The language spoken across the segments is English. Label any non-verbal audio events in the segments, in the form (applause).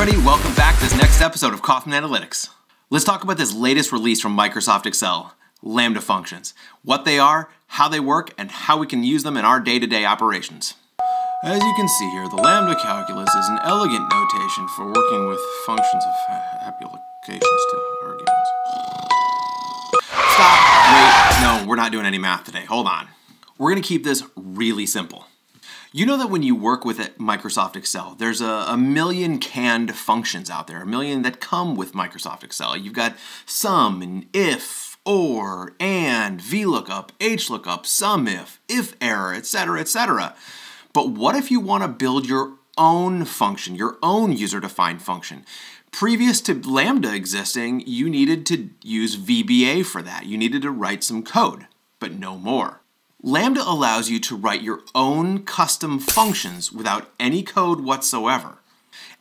everybody. Welcome back to this next episode of Kauffman Analytics. Let's talk about this latest release from Microsoft Excel, Lambda functions, what they are, how they work, and how we can use them in our day-to-day operations. As you can see here, the lambda calculus is an elegant notation for working with functions of applications to arguments. Stop, wait, no, we're not doing any math today, hold on. We're gonna keep this really simple. You know that when you work with Microsoft Excel, there's a, a, million canned functions out there, a million that come with Microsoft Excel. You've got sum and if, or, and, VLOOKUP, HLOOKUP, SUMIF, if error, etc., etc. But what if you want to build your own function, your own user-defined function? Previous to Lambda existing, you needed to use VBA for that. You needed to write some code, but no more. Lambda allows you to write your own custom functions without any code whatsoever.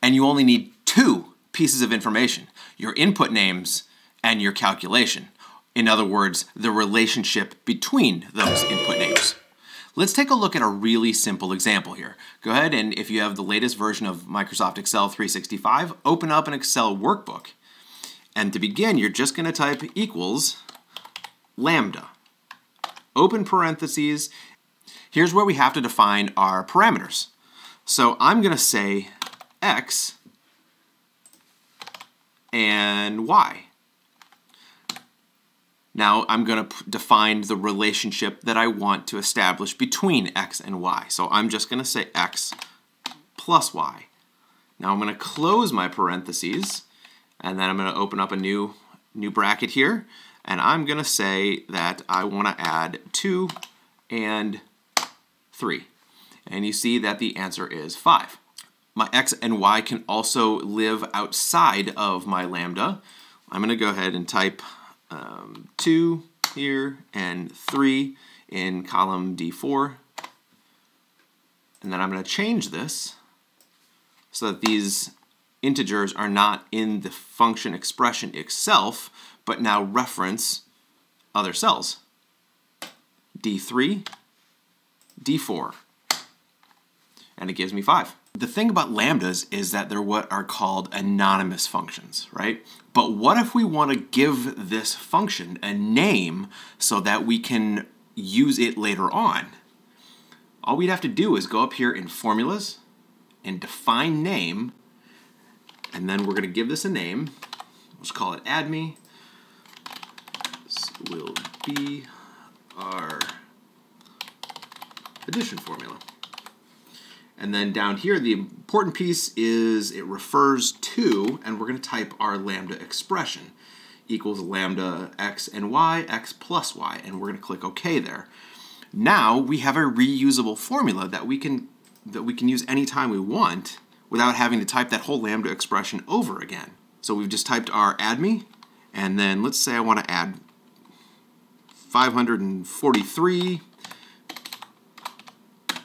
And you only need two pieces of information, your input names and your calculation. In other words, the relationship between those input names. Let's take a look at a really simple example here. Go ahead and if you have the latest version of Microsoft Excel 365, open up an Excel workbook. And to begin, you're just going to type equals lambda open parentheses. Here's where we have to define our parameters. So I'm going to say x and y. Now I'm going to define the relationship that I want to establish between x and y. So I'm just going to say x plus y. Now I'm going to close my parentheses and then I'm going to open up a new new bracket here and I'm going to say that I want to add 2 and 3. And you see that the answer is 5. My x and y can also live outside of my lambda. I'm going to go ahead and type um, 2 here and 3 in column D4. And then I'm going to change this so that these integers are not in the function expression itself, but now reference other cells. D3, D4, and it gives me 5. The thing about lambdas is that they're what are called anonymous functions, right? But what if we want to give this function a name so that we can use it later on? All we'd have to do is go up here in formulas and define name, and then we're going to give this a name. Let's call it add me, will be our addition formula. And then down here, the important piece is it refers to, and we're going to type our lambda expression, equals lambda x and y, x plus y, and we're going to click OK there. Now we have a reusable formula that we can that we can use anytime we want without having to type that whole lambda expression over again. So we've just typed our add me, and then let's say I want to add 543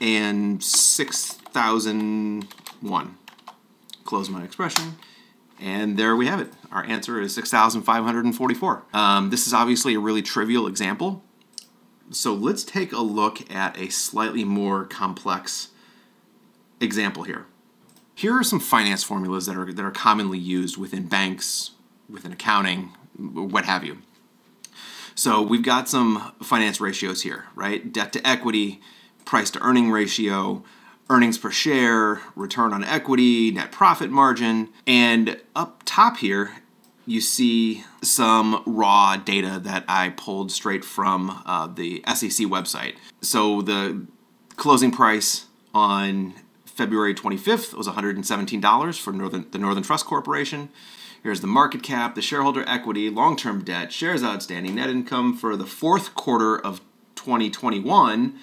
and 6001. Close my expression. And there we have it. Our answer is 6,544. Um, this is obviously a really trivial example. So let's take a look at a slightly more complex example here. Here are some finance formulas that are, that are commonly used within banks, within accounting, what have you. So we've got some finance ratios here, right? Debt to equity, price to earning ratio, earnings per share, return on equity, net profit margin, and up top here, you see some raw data that I pulled straight from uh, the SEC website. So the closing price on February 25th was $117 for Northern, the Northern Trust Corporation. Here's the market cap, the shareholder equity, long term debt, shares outstanding, net income for the fourth quarter of 2021,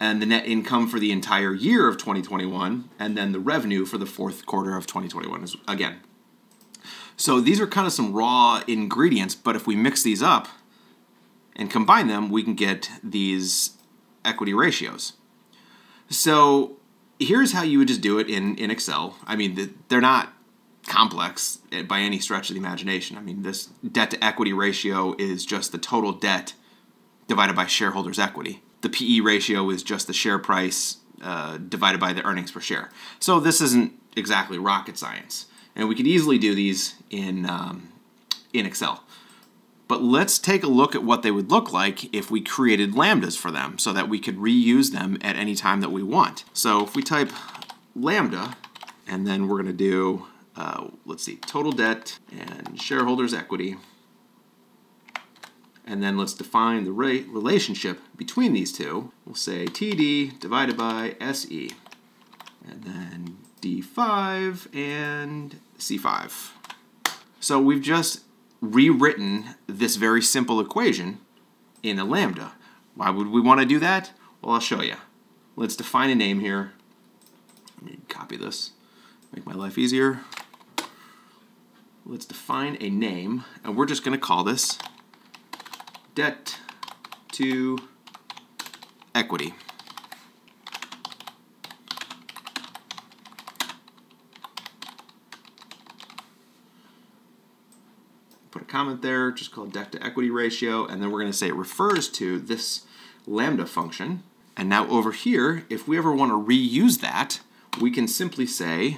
and the net income for the entire year of 2021, and then the revenue for the fourth quarter of 2021 is again. So these are kind of some raw ingredients, but if we mix these up and combine them, we can get these equity ratios. So here's how you would just do it in, in Excel. I mean, they're not complex by any stretch of the imagination. I mean, this debt to equity ratio is just the total debt divided by shareholders' equity. The PE ratio is just the share price uh, divided by the earnings per share. So this isn't exactly rocket science. And we could easily do these in, um, in Excel. But let's take a look at what they would look like if we created lambdas for them so that we could reuse them at any time that we want. So if we type lambda, and then we're going to do, uh, let's see, total debt and shareholders' equity. And then let's define the relationship between these two. We'll say TD divided by SE. And then D5 and C5. So we've just rewritten this very simple equation in a lambda. Why would we want to do that? Well, I'll show you. Let's define a name here. Let me copy this, make my life easier. Let's define a name, and we're just going to call this debt to equity. Put a comment there, just call debt to equity ratio, and then we're going to say it refers to this lambda function. And now over here, if we ever want to reuse that, we can simply say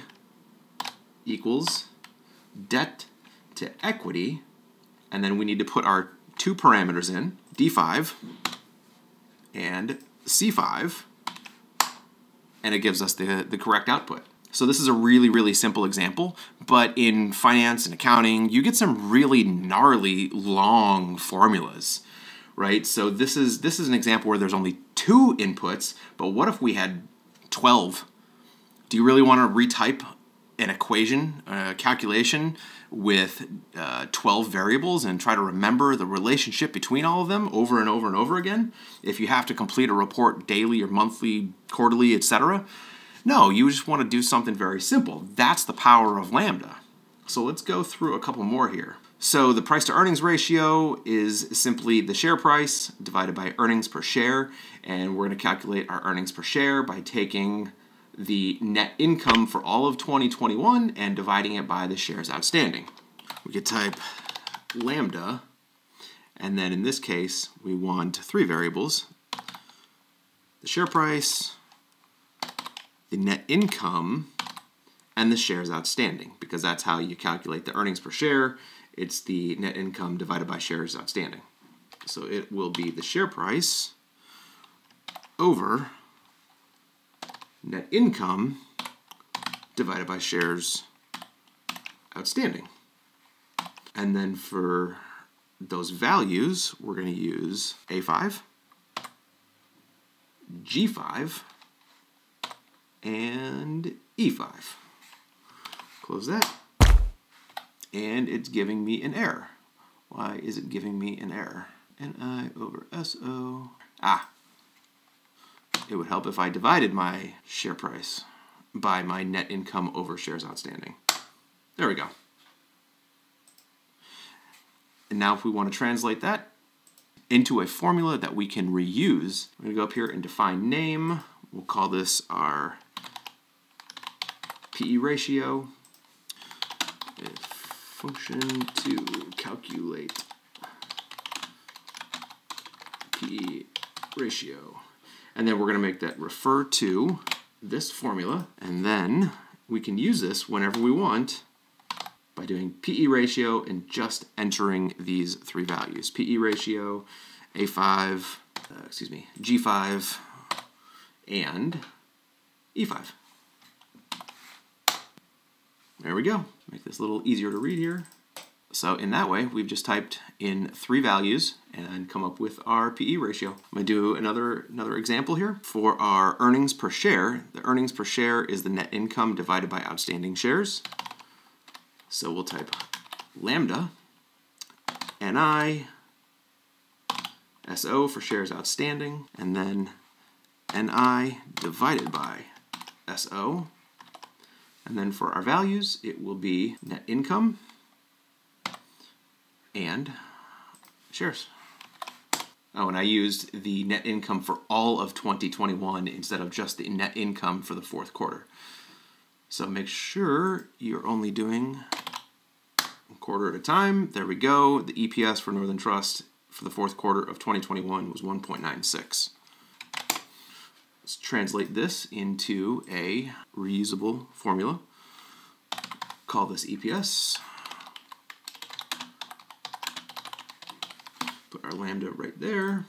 equals debt to equity, and then we need to put our two parameters in, D5 and C5, and it gives us the, the correct output. So this is a really, really simple example, but in finance and accounting, you get some really gnarly long formulas, right? So this is this is an example where there's only two inputs, but what if we had 12 do you really want to retype an equation, a calculation with uh, 12 variables and try to remember the relationship between all of them over and over and over again if you have to complete a report daily or monthly, quarterly, etc. No, you just want to do something very simple. That's the power of Lambda. So let's go through a couple more here. So the price to earnings ratio is simply the share price divided by earnings per share, and we're going to calculate our earnings per share by taking the net income for all of 2021 and dividing it by the shares outstanding. We could type lambda, and then in this case, we want three variables. The share price, the net income, and the shares outstanding, because that's how you calculate the earnings per share. It's the net income divided by shares outstanding. So it will be the share price over net income divided by shares outstanding. And then for those values, we're going to use A5, G5, and E5. Close that. And it's giving me an error. Why is it giving me an error? Ni over SO. Ah, it would help if I divided my share price by my net income over shares outstanding. There we go. And now if we want to translate that into a formula that we can reuse, we're going to go up here and define name. We'll call this our PE ratio. Function to calculate PE ratio. And then we're going to make that refer to this formula. And then we can use this whenever we want by doing PE ratio and just entering these three values. PE ratio, A5, uh, excuse me, G5, and E5. There we go. Make this a little easier to read here. So in that way, we've just typed in three values and come up with our PE ratio. I'm to do another, another example here. For our earnings per share, the earnings per share is the net income divided by outstanding shares. So we'll type lambda, NI, SO for shares outstanding, and then NI divided by SO. And then for our values, it will be net income and shares. Oh, and I used the net income for all of 2021 instead of just the net income for the fourth quarter. So make sure you're only doing a quarter at a time. There we go. The EPS for Northern Trust for the fourth quarter of 2021 was 1.96. Let's translate this into a reusable formula call this EPS. Our lambda right there.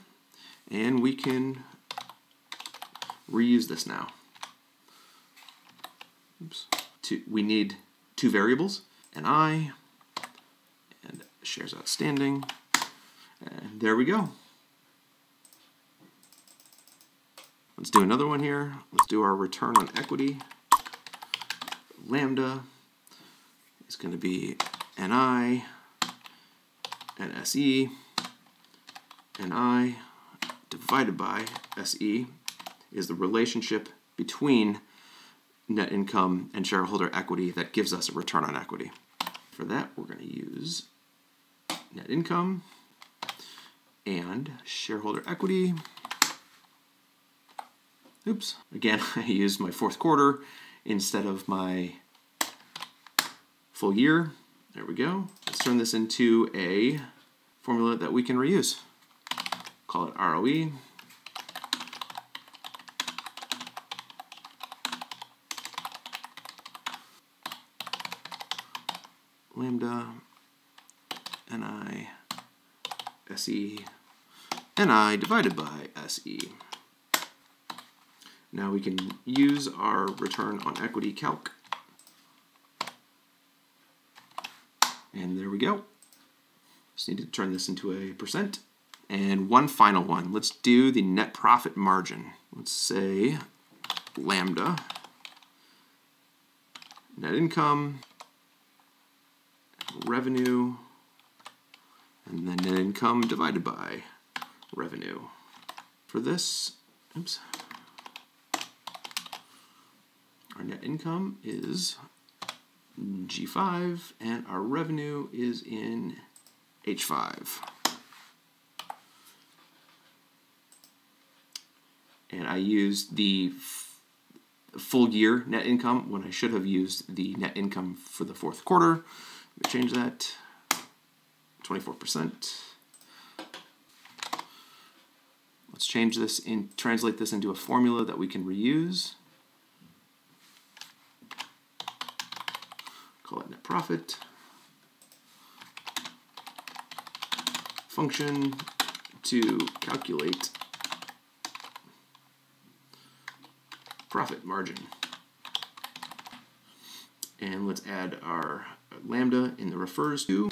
And we can reuse this now. Oops. Two, we need two variables, an i and shares outstanding. And there we go. Let's do another one here. Let's do our return on equity. Lambda is going to be NI and SE. NI divided by SE is the relationship between net income and shareholder equity that gives us a return on equity. For that, we're going to use net income and shareholder equity. Oops, again, (laughs) I used my fourth quarter instead of my full year. There we go. Let's turn this into a formula that we can reuse. Call it ROE. Lambda Ni SE Ni divided by SE. Now we can use our return on equity calc. And there we go. Just need to turn this into a percent. And one final one. Let's do the net profit margin. Let's say lambda net income, revenue, and then net income divided by revenue. For this, oops, our net income is G5 and our revenue is in H5. And I used the full year net income when I should have used the net income for the fourth quarter. Change that 24%. Let's change this and translate this into a formula that we can reuse. Call it net profit. Function to calculate profit margin. And let's add our lambda in the refers to.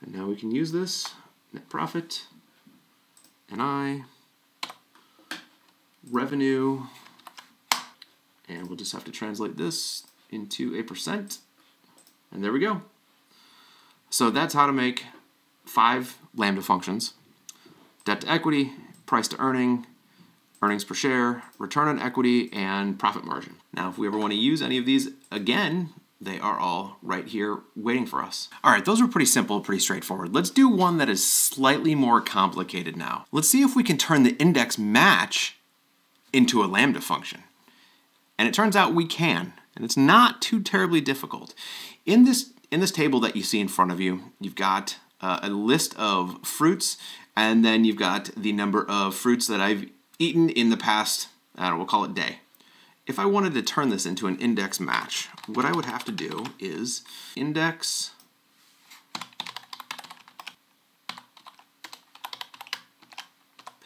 And now we can use this, net profit, NI, revenue, and we'll just have to translate this into a percent. And there we go. So that's how to make five lambda functions. Debt to equity, price to earning, earnings per share, return on equity, and profit margin. Now, if we ever want to use any of these again, they are all right here waiting for us. All right, those were pretty simple, pretty straightforward. Let's do one that is slightly more complicated now. Let's see if we can turn the index match into a lambda function. And it turns out we can, and it's not too terribly difficult. In this, in this table that you see in front of you, you've got uh, a list of fruits, and then you've got the number of fruits that I've eaten in the past, I don't know, we'll call it day. If I wanted to turn this into an index match, what I would have to do is index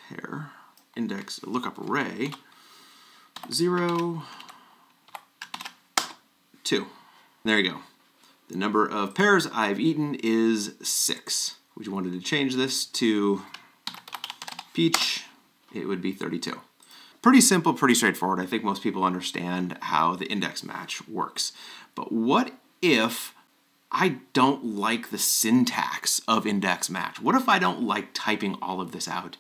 pair index lookup array 0 2. There you go. The number of pears I've eaten is 6. We wanted to change this to peach, it would be 32. Pretty simple, pretty straightforward. I think most people understand how the index match works. But what if I don't like the syntax of index match? What if I don't like typing all of this out?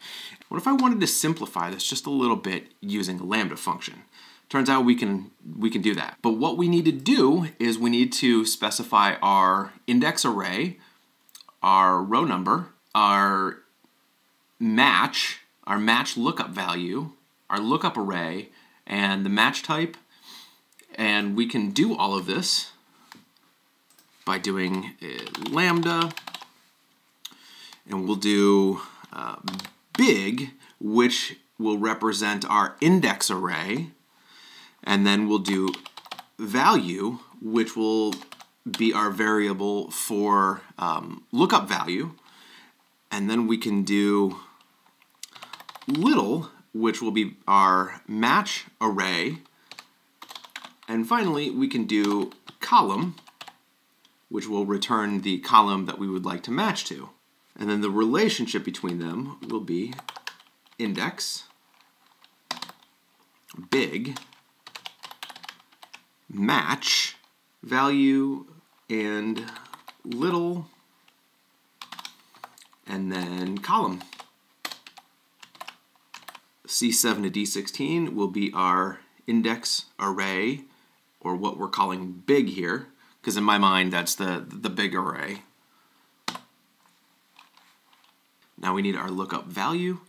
What if I wanted to simplify this just a little bit using a lambda function? Turns out we can we can do that. But what we need to do is we need to specify our index array, our row number, our match, our match lookup value, our lookup array and the match type. And we can do all of this by doing lambda. And we'll do uh, big, which will represent our index array, and then we'll do value, which will be our variable for um, lookup value, and then we can do little, which will be our match array, and finally we can do column, which will return the column that we would like to match to. And then the relationship between them will be index, big, match, value, and little, and then column. C7 to D16 will be our index array, or what we're calling big here, because in my mind that's the, the big array. Now we need our lookup value,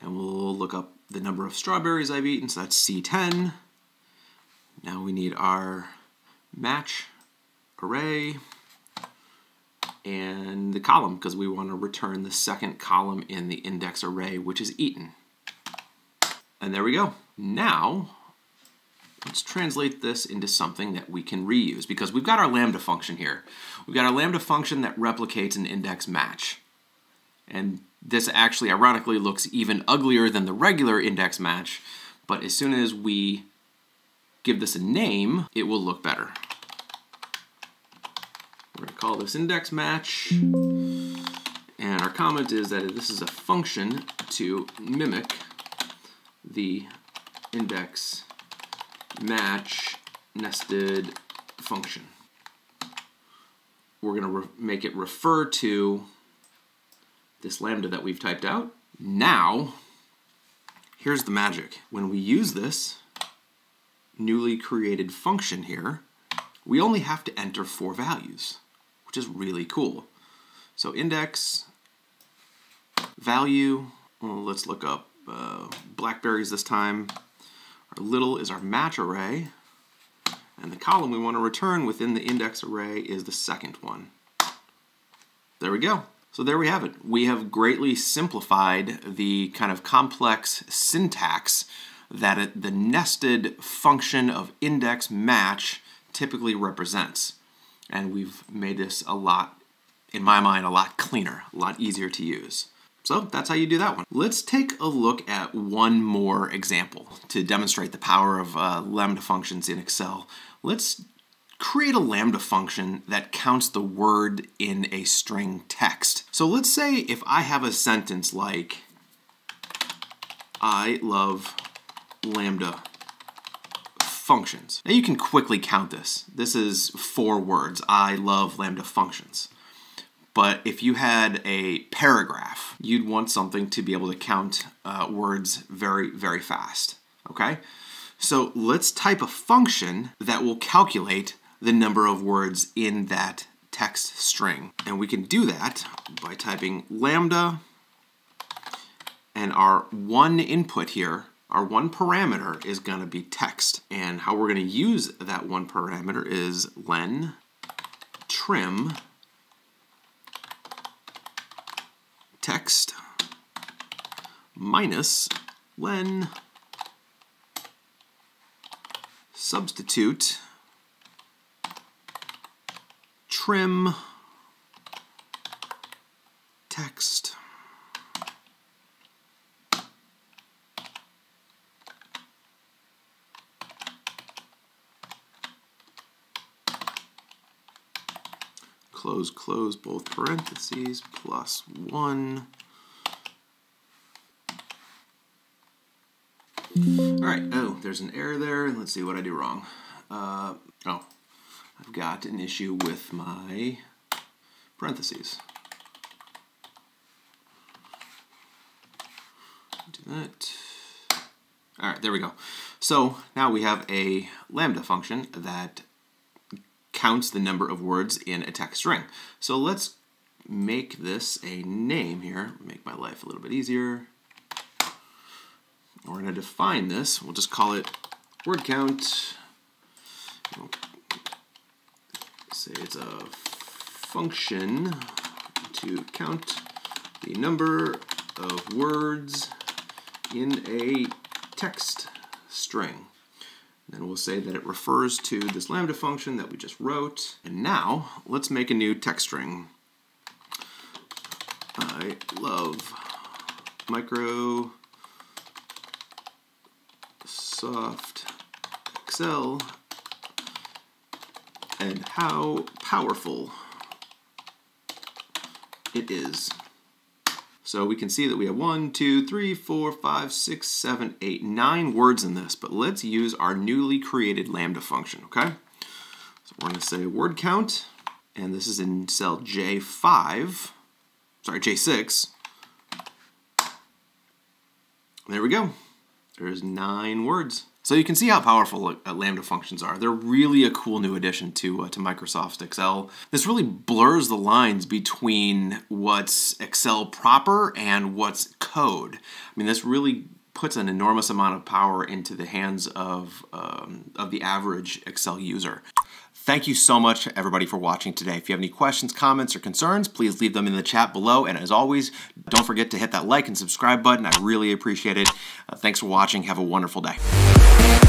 and we'll look up the number of strawberries I've eaten, so that's C10. Now we need our match array and the column because we want to return the second column in the index array, which is eaten. And there we go. Now, let's translate this into something that we can reuse because we've got our lambda function here. We've got our lambda function that replicates an index match. And this actually ironically looks even uglier than the regular index match, but as soon as we give this a name, it will look better. We're to call this index match. And our comment is that this is a function to mimic the index match nested function. We're going to make it refer to this lambda that we've typed out. Now, here's the magic. When we use this newly created function here, we only have to enter four values, which is really cool. So index, value, well, let's look up uh, blackberries this time. Our little is our match array, and the column we want to return within the index array is the second one. There we go. So there we have it. We have greatly simplified the kind of complex syntax that it, the nested function of index match typically represents. And we've made this a lot, in my mind, a lot cleaner, a lot easier to use. So that's how you do that one. Let's take a look at one more example to demonstrate the power of uh, lambda functions in Excel. Let's create a lambda function that counts the word in a string text. So let's say if I have a sentence like, I love lambda functions. Now you can quickly count this. This is four words, I love lambda functions. But if you had a paragraph, you'd want something to be able to count uh, words very, very fast, okay? So let's type a function that will calculate the number of words in that text string. And we can do that by typing lambda and our one input here, our one parameter is going to be text. And how we're going to use that one parameter is len trim text minus len substitute trim text. Close, close both parentheses, plus one. All right, oh, there's an error there. Let's see what I do wrong. Uh, oh, I've got an issue with my parentheses. Do that. All right, there we go. So now we have a lambda function that counts the number of words in a text string. So let's make this a name here, make my life a little bit easier. We're going to define this. We'll just call it word count say it's a function to count the number of words in a text string. Then we'll say that it refers to this lambda function that we just wrote. And now let's make a new text string. I love Microsoft Excel and how powerful it is. So we can see that we have one, two, three, four, five, six, seven, eight, nine words in this, but let's use our newly created lambda function, okay? So we're gonna say word count, and this is in cell J5, sorry, J6. There we go. There's nine words. So you can see how powerful uh, Lambda functions are. They're really a cool new addition to, uh, to Microsoft Excel. This really blurs the lines between what's Excel proper and what's code. I mean, this really puts an enormous amount of power into the hands of, um, of the average Excel user. Thank you so much, everybody, for watching today. If you have any questions, comments, or concerns, please leave them in the chat below. And as always, don't forget to hit that like and subscribe button. I really appreciate it. Uh, thanks for watching. Have a wonderful day.